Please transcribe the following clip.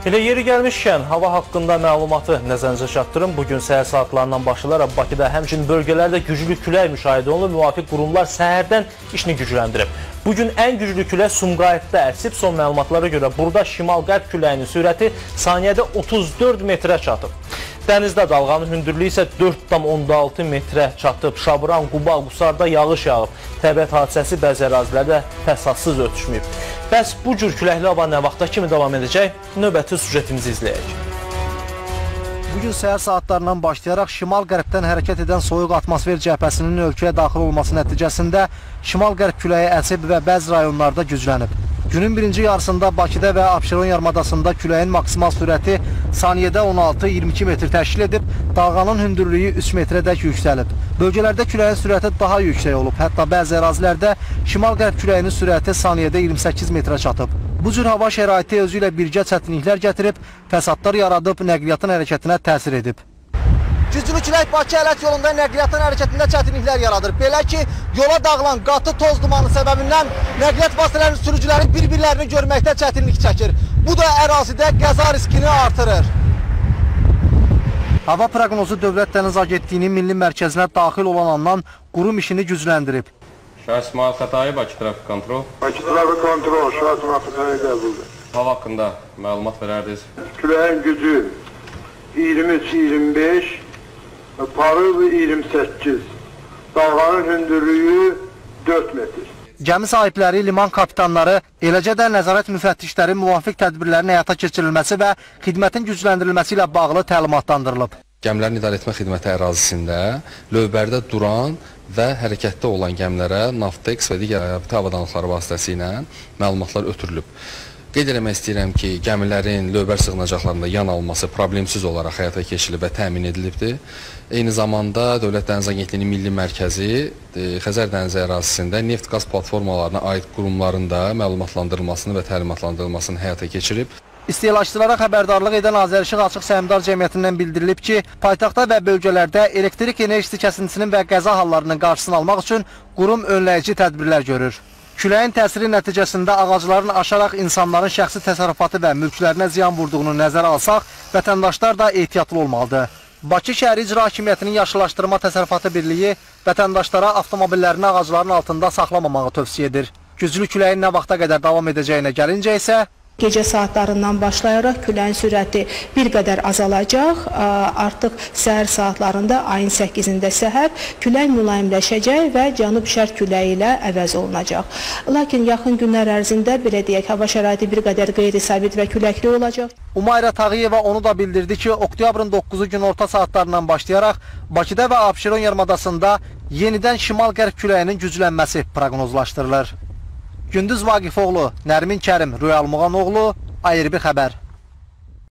Elə yeri gəlmişkən hava haqqında məlumatı nəzərinizə çatdırım. Bugün səhər saatlarından başlayaraq Bakıda həmçinin bölgələrdə güclü külək müşahidə olunub. Müvafiq qurumlar səhərdən işini gücləndirib. Bugün ən güclü külək Sumqayıtda əsib. Son məlumatlara görə burada şimal-qərb küləyinin sürəti saniyədə 34 metrə çatıb. Dənizdə dalğanın hündürlüyü isə 4,6 metrə çatıb. Şabran, Quba, Qusarda yağış yağıb. Təbiət hadisəsi bəzi ərazilərdə fəsadsız ötüşməyib. Bəs bu cür küləkli hava nə vaxta kimi davam edəcək? Növbəti süjetimizi izləyək. Bugün səhər saatlarından başlayaraq şimal-qərbdən hərəkət edən soyuq atmosfer cəbhəsinin ölkəyə daxil olması nəticəsində şimal-qərb küləyi əsib və bəzi rayonlarda güclənib. Günün birinci yarısında Bakıda və Abşeron yarımadasında küləyin maksimal sürəti saniyədə 16-22 metr təşkil edib, dalğanın hündürlüyü 3 metrədək yüksəlib. Bölgələrdə küləyin sürəti daha yüksək olub, hətta bəzi ərazilərdə şimal-qərb küləyinin sürəti saniyədə 28 metrə çatıb. Bu cür hava şəraiti özü ilə birgə çətinliklər gətirib, fəsadlar yaradıb, nəqliyyatın hərəkətinə təsir edib. Güclü külək Bakı Ələt yolunda nəqliyyatın hərəkətində çətinliklər yaradır. Belə ki, yola dağılan qatı toz dumanı səbəbindən nəqliyyat vasitələrinin sürücüləri bir-birlərini görməkdə çətinlik çəkir. Bu da ərazidə qəza riskini artırır. Hava proqnozu Dövlət Dəniz Agentliyinin milli mərkəzinə daxil olan andan qurum işini gücləndirib. Şahid İsmail Xətai, Bakı Trafik Kontrol. Bakı Trafik Kontrol, Şahit Mahmudaya qəbuldur. Hava haqqında məlumat verərdiniz. Küləyin gücü 23-25, parı 28, dalğanın hündürlüyü 4 metr. Gəmi sahibləri, liman kapitanları, eləcə də nəzarət müfəttişləri müvafiq tədbirlərin həyata keçirilməsi və xidmətin gücləndirilməsi ilə bağlı təlimatlandırılıb. Gəmilərin idarəetmə xidməti ərazisində lövbərdə duran və hərəkətdə olan gəmilərə Navtex və digər hava avadanlıqları vasitəsilə məlumatlar ötürülüb. Qeyd eləmək istəyirəm ki, gəmilərin lövbər sığınacaqlarında yan alması problemsiz olaraq həyata keçirilib və təmin edilibdir. Eyni zamanda Dövlət Dəniz Agentliyinin Milli Mərkəzi e, Xəzər dənizi ərazisində neft-qaz platformalarına aid qurumlarında məlumatlandırılmasını və təlimatlandırılmasını həyata keçirib. İstehlakçılara xəbərdarlıq edən Azərişıq Açıq Səhmdar Cəmiyyətindən bildirilib ki, paytaxtda və bölgələrdə elektrik enerjisi kəsintisinin və qəza hallarının qarşısını almaq üçün qurum önləyici tədbirlər görür. Küləyin təsiri nəticəsində ağacların aşaraq insanların şəxsi təsərrüfatı və mülklərinə ziyan vurduğunu nəzərə alsaq, vətəndaşlar da ehtiyatlı olmalıdır. Bakı Şəhəri İcra Hakimiyyətinin Yaşıllaşdırma Təsərrüfatı Birliyi vətəndaşlara avtomobillərini ağacların altında saxlamamağı tövsiyə edir. Güclü küləyin nə vaxta qədər davam edəcəyinə gəlincə isə Gecə saatlarından başlayaraq küləyin sürəti bir qədər azalacaq. Artıq səhər saatlarında ayın 8-də səhər külək mülayimləşəcək və cənub-şərq küləyi ilə əvəz olunacaq. Lakin yaxın günlər ərzində belə deyək, hava şəraiti bir qədər qeyri-sabit və küləkli olacaq. Umayra Tağıyeva onu da bildirdi ki, oktyabrın 9-u gün orta saatlarından başlayaraq Bakıda və Abşeron yarımadasında yenidən şimal-qərb küləyinin güclənməsi proqnozlaşdırılır. Gündüz Vaqifoğlu, Nərmin Kərim, Rüyal Muğanoğlu, bir xəbər.